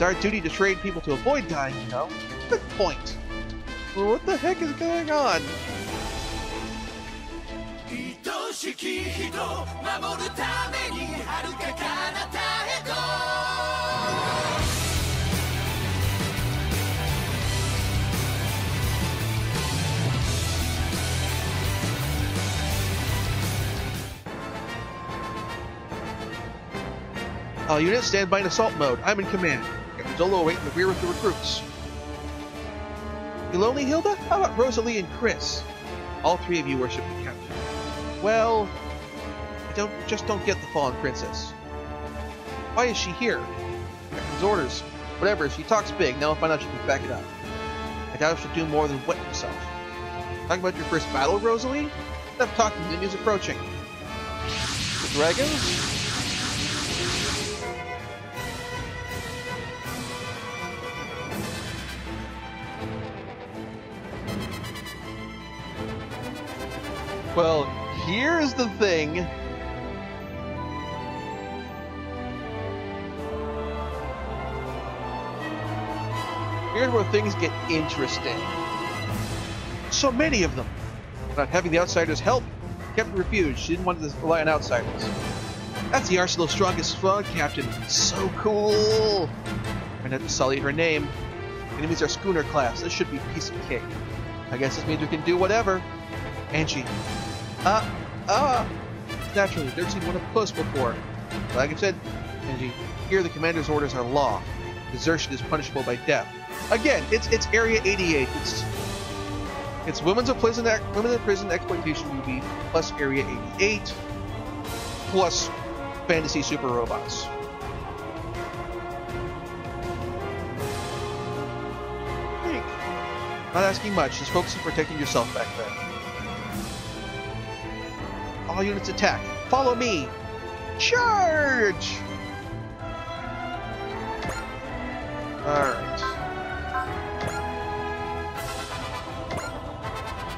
It's our duty to train people to avoid dying, you know? Good point. What the heck is going on? Uh, unit, stand by in assault mode. I'm in command. Zola awaiting the rear with the recruits. You lonely, Hilda? How about Rosalie and Chris? All three of you worship the captain. Well, I don't just don't get the fallen princess. Why is she here? Captain's orders. Whatever, she talks big. Now I'll find out she can back it up. I doubt she'll do more than wet herself. Talking about your first battle, Rosalie? Enough talking, the enemy's approaching. The dragons? Well, here's the thing. Here's where things get interesting. So many of them. Not having the outsiders help, Captain refused. She didn't want to rely on outsiders. That's the Arsenal's strongest frog captain. So cool. And had to sully her name. Enemies are schooner class. This should be piece of cake. I guess this means we can do whatever. Ange. Uh, uh. Naturally, never seen one of puss before. Like I said, Ange, here the commander's orders are law. Desertion is punishable by death. Again, it's it's Area 88. It's it's women's in prison, women in prison exploitation movie plus Area 88 plus fantasy super robots. Not asking much. Just focus on protecting yourself back there. All units attack. Follow me. Charge! Alright.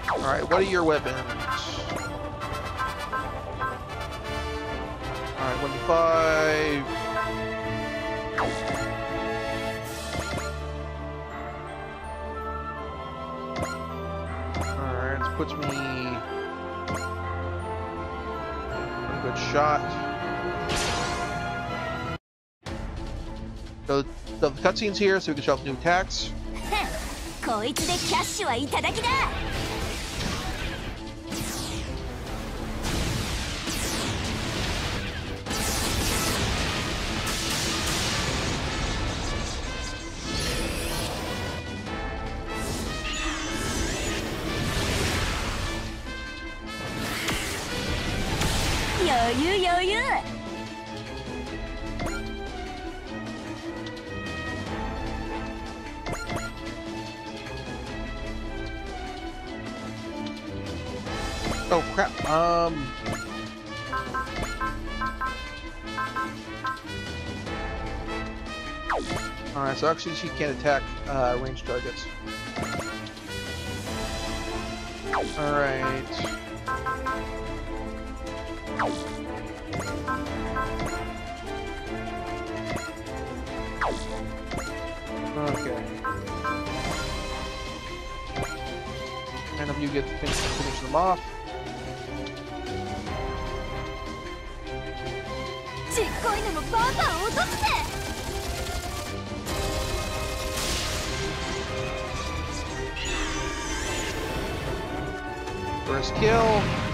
Alright, what are your weapons? Alright, 25. Good shot. So the cutscenes here so we can show off new attacks. Oh crap. Um. Alright, so actually she can't attack uh, targets. Alright. Okay. And of you get to finish them off. ちっこいのもバンバン落とすぜ First kill.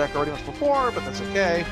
Gonna already once before, but that's okay.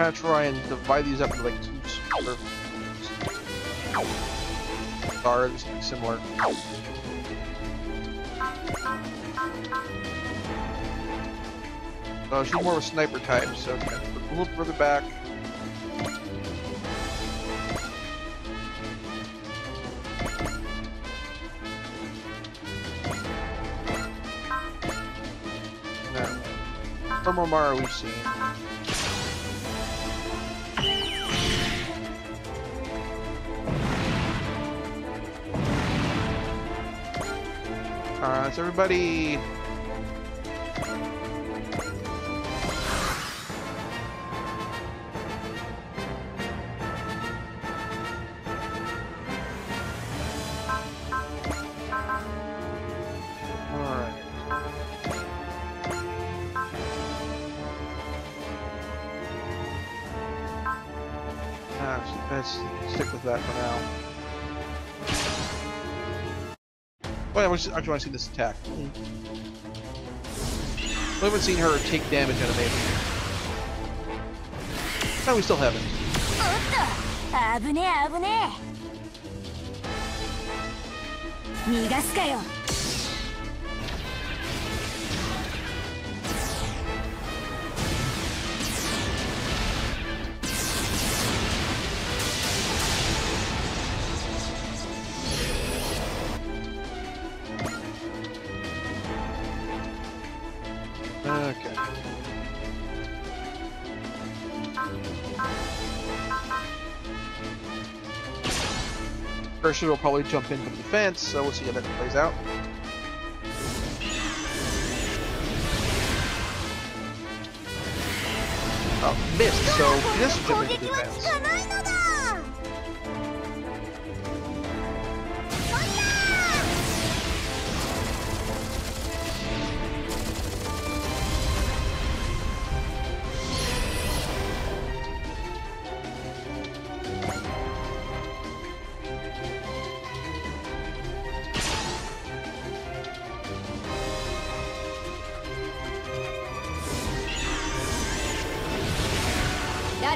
Kind of try and divide these up into like two sort guards, similar. Oh, she's more of a sniper type, so a little further back. Now, from Omara we've seen. So everybody stick with that for now. I just want to see this attack. We haven't seen her take damage animation. No, we still haven't. おっ Ursula will probably jump in from defense, so we'll see how that plays out. Oh, missed, so this will jump into defense.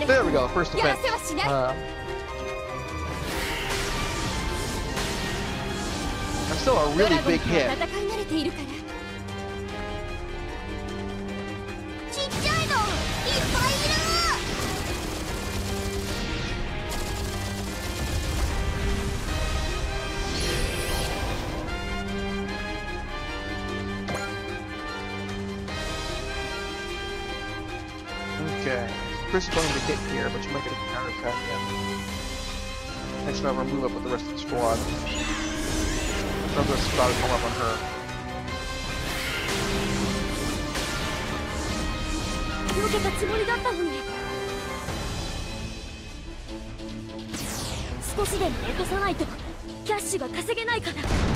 There we go, first offense. Uh, I'm still a really big hit. Chris is going to hit here, but you might get a counter attack again. Next time, I'll move up with the rest of the squad. The rest of the squad will come up on her. 避けたつもりだったのに少しでも落とさないとキャッシュが稼げないから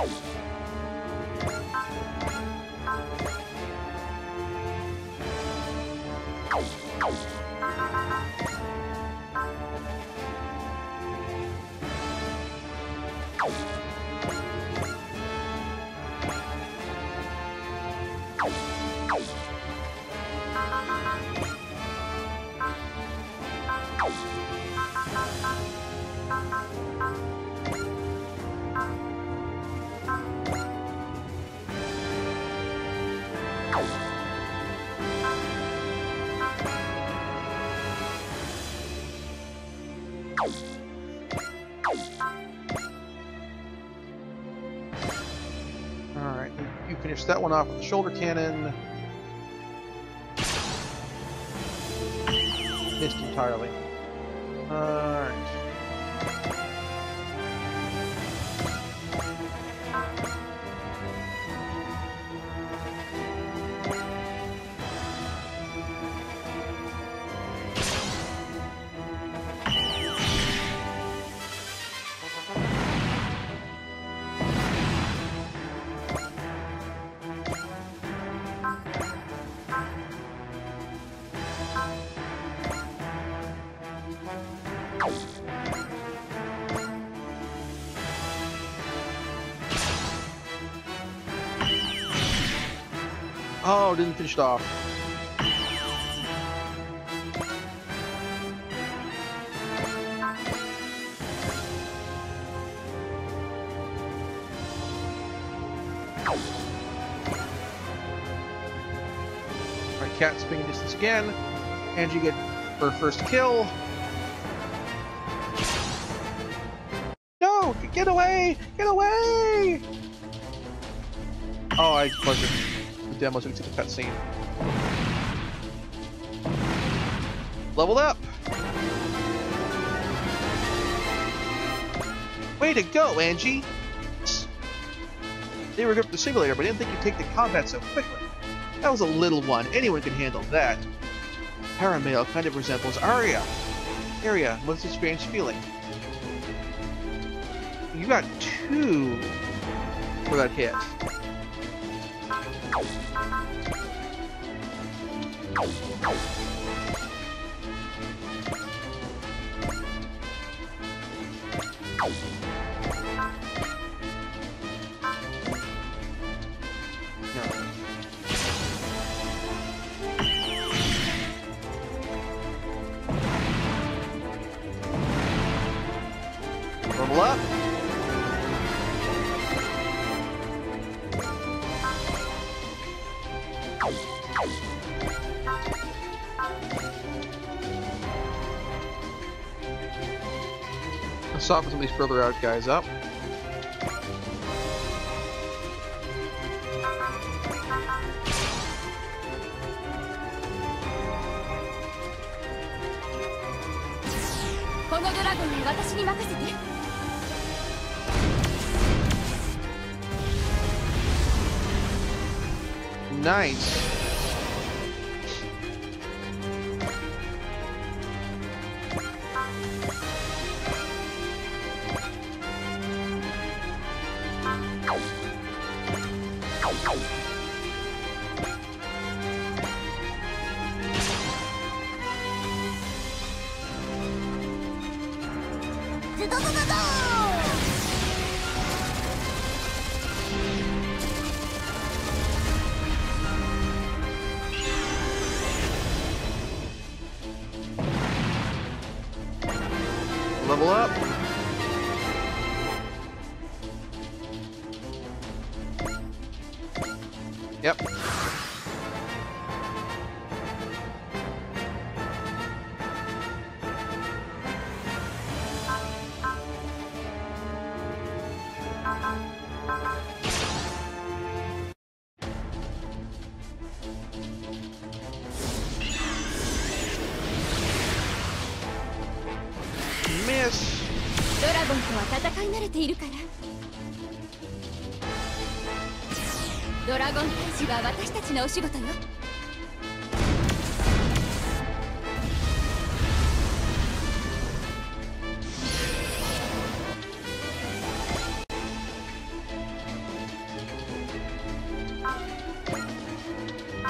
Alright. Alright, you finish that one off with the shoulder cannon. Missed entirely. Alright. Didn't finish it off. Cat spinning distance again. Ange get her first kill. No! Get away! Get away! Oh, I the demo so we can see the cutscene. Leveled up! Way to go, Ange! They were good for the simulator, but I didn't think you'd take the combat so quickly. That was a little one. Anyone can handle that. Paramail kind of resembles. Arya, what's this strange feeling? You got two for that hit. No. Soften some of these further out guys up.「こどドドドドゴンとは戦い慣れているからドラゴン退治は私たちのお仕事よ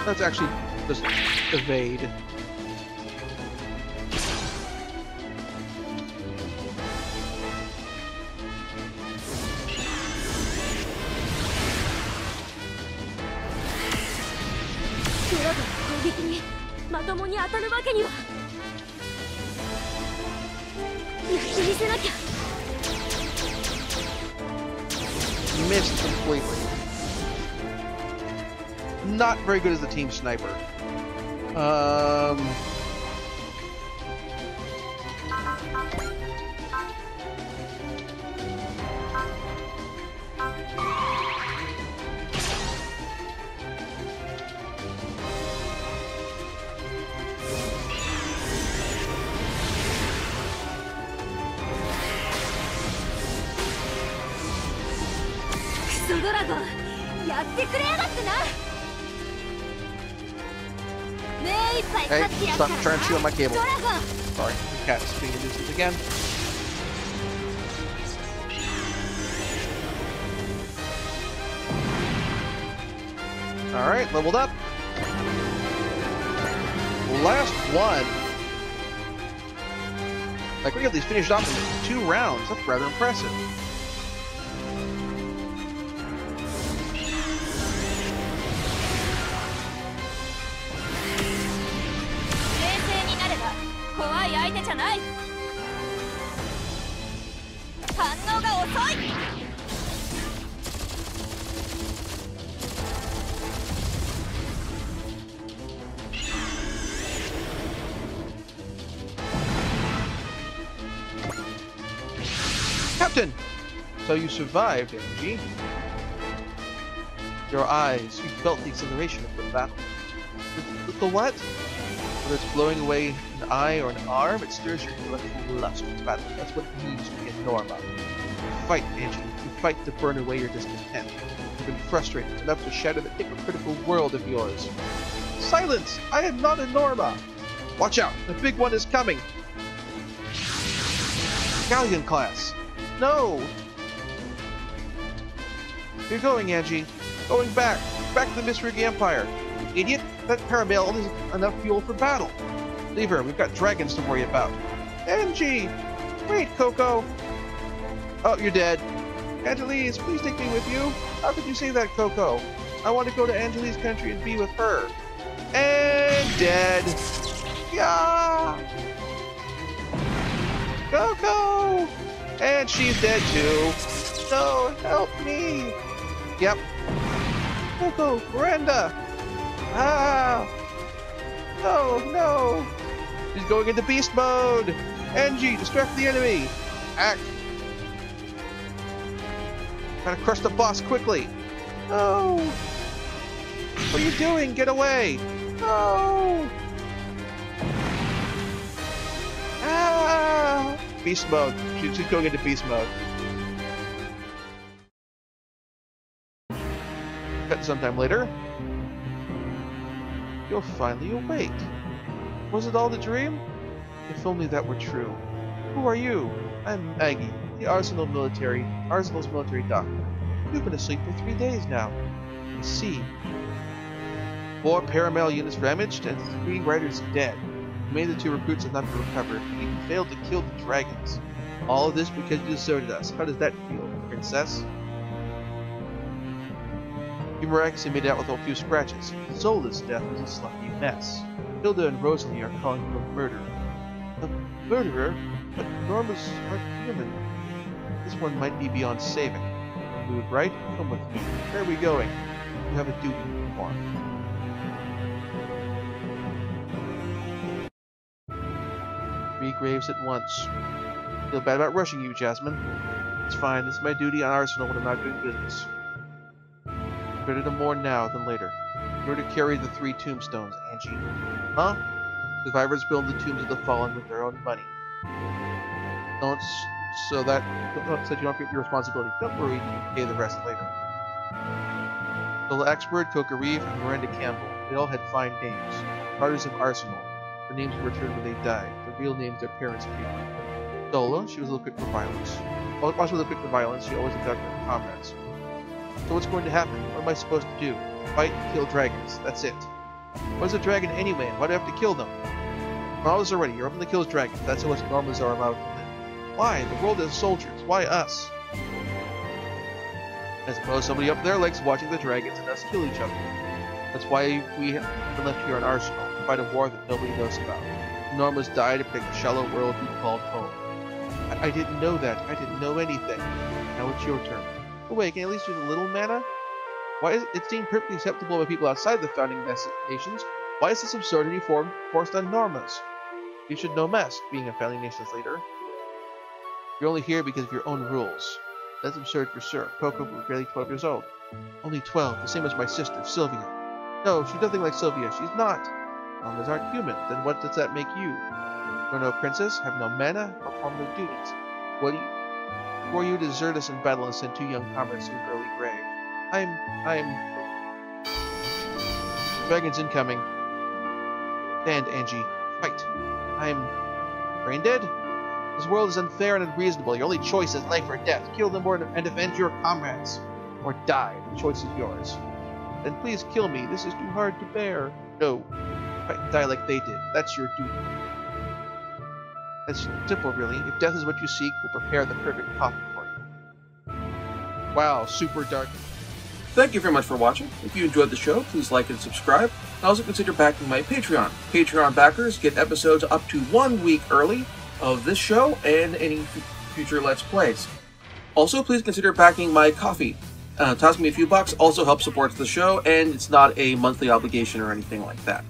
Let's actually just evade.「領土の攻撃にまともに当たるわけには。ンドラゴンやってくれやがってな目いっぱい Hey, 勝ってやっか stop ら trying to chew on my な cable. ドラゴン Sorry, the cat's being a nuisance again. Alright, leveled up. Last one. Like, we got these finished off in two rounds. That's rather impressive. ... じゃない反応が遅い Captain! So you survived, Ange. Your eyes, you felt the exhilaration of the battle. The, the, the what? Whether it's blowing away an eye or an arm, it stirs your intellectual lust for battle. That's what it means to be a Norma. You fight, Ange. You fight to burn away your discontent. You've been frustrated enough to shatter the hypocritical world of yours. Silence! I am not a Norma! Watch out! The big one is coming! Galleon class! No! You're going, Ange. Going back. Back to the Misurugi Empire. Idiot! That Paramail is enough fuel for battle. Leave her. We've got dragons to worry about. Ange! Wait, Coco! Oh, you're dead. Angelise, please take me with you. How could you say that, Coco? I want to go to Angelise's country and be with her. And dead. Yeah! Coco! And she's dead too. No, help me! Yep. Coco, Miranda! Ah! No, no! She's going into beast mode! Ange, distract the enemy! Act! Gotta crush the boss quickly! No! What are you doing? Get away! No! Ah! Beast mode. She- She's going into beast mode. Cut sometime later. You're finally awake. Was it all a dream? If only that were true. Who are you? I'm Maggie, the Arsenal military, Arsenal's military doctor. You've been asleep for three days now. I see. Four paramail units damaged and three riders dead. The remaining two recruits have not been recovered. We failed to kill the dragons. All of this because you deserted us. How does that feel, princess? You miraculously made out with a few scratches. Zola's death was a sloppy mess. Hilda and Rosalie are calling you a murderer. A murderer? But Normas aren't human. This one might be beyond saving. Mood, right? Come with me. Where are we going? You have a duty to perform. Three graves at once. Feel bad about rushing you, Jasmine. It's fine. This is my duty on Arsenal when I'm not doing business. Better mourn now than later. You're to carry the three tombstones, Ange. Huh? Survivors build the tombs of the fallen with their own money. Don't so that don't, so you don't get your responsibility. Don't worry, pay the rest later. Lola Axbird, Coco Reeve, and Miranda Campbell. They all had fine names. Daughters of Arsenal. Their names were returned when they died. The real names their parents gave them. Dola, she was a little quick for violence. While she was a little quick for violence, she always for her comrades. So what's going to happen? What am I supposed to do? Fight and kill dragons. That's it. What is a dragon anyway? Why do I have to kill them? Normas are ready. You're open to kill dragons. That's how us Normas are allowed to live. Why? The world has soldiers. Why us? I suppose somebody up there likes watching the dragons and us kill each other. That's why we have been left here on Arsenal, to fight a war that nobody knows about. Normas died to protect the shallow world we called home. I, I didn't know that. I didn't know anything. Now it's your turn. But wait, can at least use a little mana? Why is it seemed perfectly acceptable by people outside the founding nations? Why is this absurdity form forced on Normas? You should know best, being a founding nations leader. You're only here because of your own rules. That's absurd for sure. Coco was barely 12 years old. Only 12, the same as my sister, Sylvia. No, she's nothing like Sylvia. She's not. Normas aren't human. Then what does that make you? You're no princess, have no mana, perform no duties. What do you... Are you desert us in battle and send two young comrades to an early grave? I'm. I'm. Dragons incoming. Stand, Ange. Fight. I'm. Brain dead? This world is unfair and unreasonable. Your only choice is life or death. Kill them or and avenge your comrades. Or die. The choice is yours. Then please kill me. This is too hard to bear. No. Fight die like they did. That's your duty. It's simple, really. If death is what you seek, we'll prepare the perfect coffin for you. Wow, super dark. Thank you very much for watching. If you enjoyed the show, please like and subscribe. And also consider backing my Patreon. Patreon backers get episodes up to one week early of this show and any future Let's Plays. Also, please consider backing my coffee. Uh, toss me a few bucks also helps support the show, and it's not a monthly obligation or anything like that.